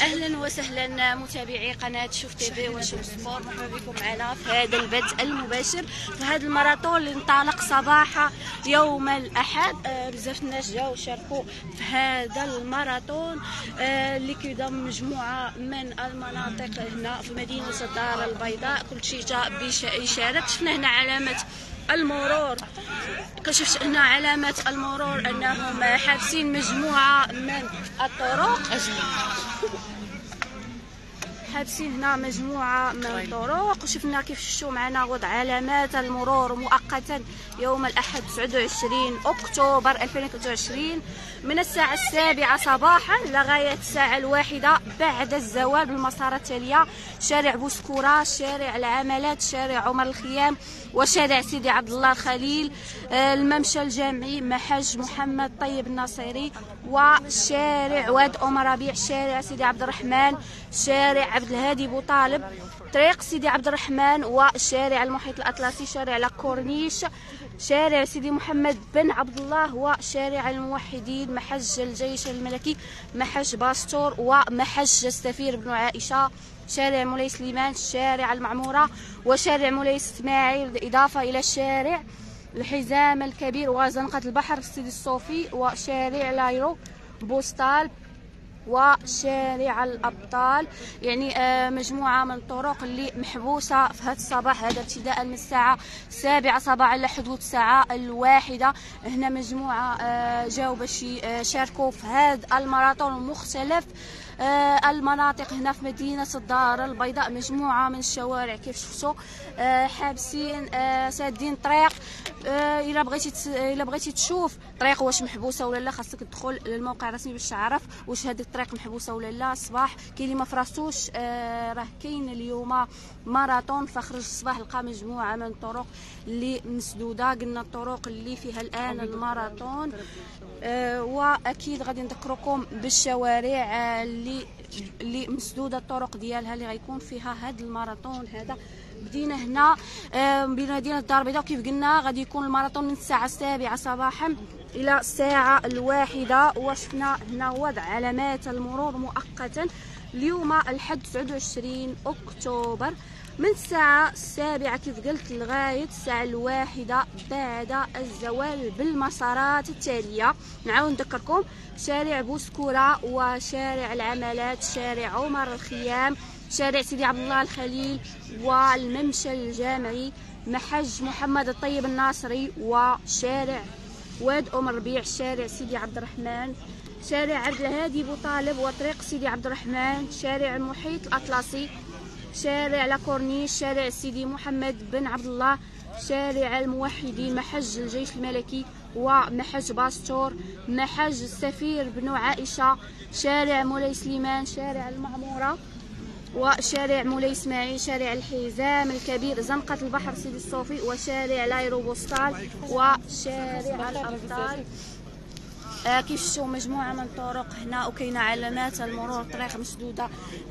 أهلا وسهلا متابعي قناة شوف TV وشوف Sport. مرحبا بكم معنا في هذا البث المباشر. في هذا الماراثون اللي انطلق صباح يوم الأحد. آه بزاف الناس جاوا شاركوا في هذا الماراثون. آه اللي كيضم مجموعة من المناطق هنا في مدينة الدار البيضاء. كل شيء جاء يشارك شفنا هنا علامة المرور. كشفت هنا علامة المرور أنهم حابسين مجموعة من الطرق. حابسين هنا مجموعة من الطرق. وشفنا كيف شفتوا معنا وضع علامات المرور مؤقتا يوم الأحد 29 أكتوبر 2023 من الساعة السابعة صباحا لغاية الساعة الواحدة بعد الزوال بالمسار التالية. شارع بوسكورة شارع العملات شارع عمر الخيام وشارع سيدي عبد الله الخليل. آه، الممشى الجامعي محج محمد طيب الناصري. وشارع واد ام ربيع شارع سيدي عبد الرحمن شارع عبد الهادي بوطالب طريق سيدي عبد الرحمن وشارع المحيط الأطلسي شارع لاكورنيش شارع سيدي محمد بن عبد الله وشارع الموحدين محج الجيش الملكي محج باستور ومحج السفير بن عائشة شارع مولاي سليمان شارع المعمورة وشارع مولاي إسماعيل إضافة إلى شارع الحزام الكبير وزنقة البحر سيدي الصوفي وشارع L'Aéropostale وشارع الأبطال. يعني آه، مجموعة من الطرق اللي محبوسة في هذا الصباح هذا ابتداء من الساعة السابعه صباحا لحدود الساعة الواحدة. هنا مجموعة آه، جاوا باش يشاركوا في هذا الماراثون المختلف. آه، المناطق هنا في مدينة الدار البيضاء مجموعة من الشوارع كيف شفتوا آه، حابسين آه، سادين الطريق إلا بغيتي إلا بغيتي تشوف طريق واش محبوسة ولا لا خاصك تدخل للموقع الرسمي باش تعرف واش هذه الطريق محبوسة ولا لا. الصباح كاين اللي ما فراسوش راه كاين اليوم ماراثون. فخرج الصباح لقى مجموعة من الطرق اللي مسدودة. قلنا الطرق اللي فيها الآن الماراثون. وأكيد غادي نذكركم بالشوارع اللي اللي مسدودة الطرق ديالها اللي غيكون فيها هذا الماراثون هذا. بدينا هنا بمدينه الدار البيضاء. كيف قلنا غادي يكون الماراثون من الساعة السابعة صباحا إلى الساعة الواحدة. وشفنا هنا وضع علامات المرور مؤقتا. اليوم الحد 29 أكتوبر. من الساعة السابعة كيف قلت لغاية الساعة الواحدة بعد الزوال بالمسارات التالية. نعاود نذكركم شارع بوسكورة وشارع العملات شارع عمر الخيام شارع سيدي عبد الله الخليل والممشى الجامعي محج محمد الطيب الناصري وشارع واد أم ربيع شارع سيدي عبد الرحمن شارع عبد الهادي بوطالب وطريق سيدي عبد الرحمن شارع المحيط الأطلسي. شارع لاكورنيش شارع سيدي محمد بن عبد الله شارع الموحدين محج الجيش الملكي ومحج باستور محج السفير بن عائشة شارع مولاي سليمان شارع المعمورة وشارع مولاي إسماعيل شارع الحزام الكبير زنقة البحر سيدي الصوفي وشارع L'Aéropostale وشارع الأبطال كيف شفتوا مجموعة من الطرق هنا؟ وكاينة علامات المرور طريق مسدودة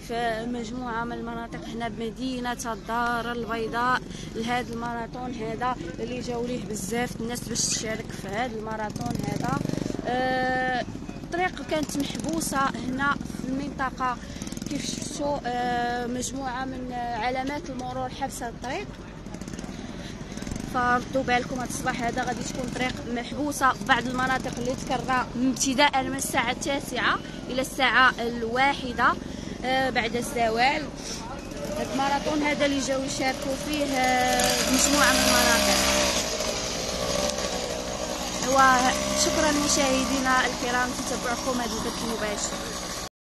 في مجموعة من المناطق هنا بمدينة الدار البيضاء لهذا الماراثون هذا اللي جاو ليه بزاف الناس باش تشارك في هذا الماراثون هذا. آه الطريق كانت محبوسة هنا في المنطقة. كيف شفتوا؟ آه مجموعة من علامات المرور حابسه الطريق. فردوا بالكم هذا الصباح هذا غادي تكون طريق محبوسة في بعض المناطق اللي تكرر ابتداء من الساعة التاسعة إلى الساعة الواحدة. آه، بعد الزوال. الماراثون هذا اللي جاوا يشاركوا فيه آه، مجموعة من المناطق. وشكرا مشاهدينا الكرام تتبعكم هذا البث المباشر